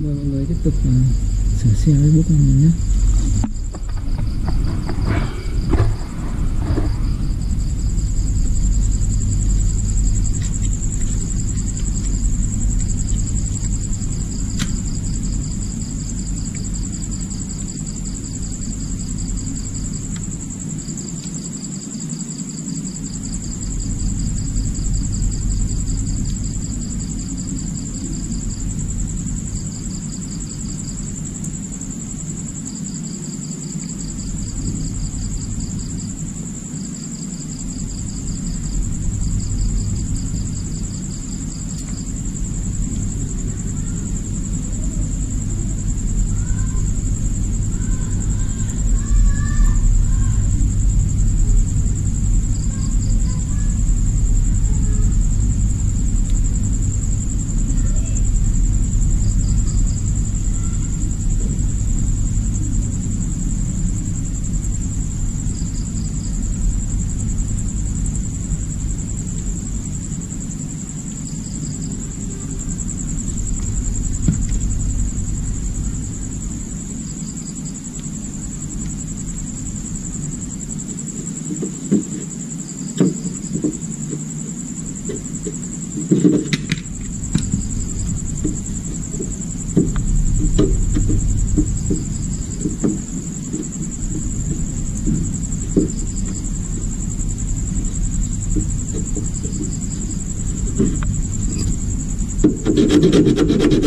mời mọi người tiếp tục ờ, sửa xe với bố con mình nhé. Thank you.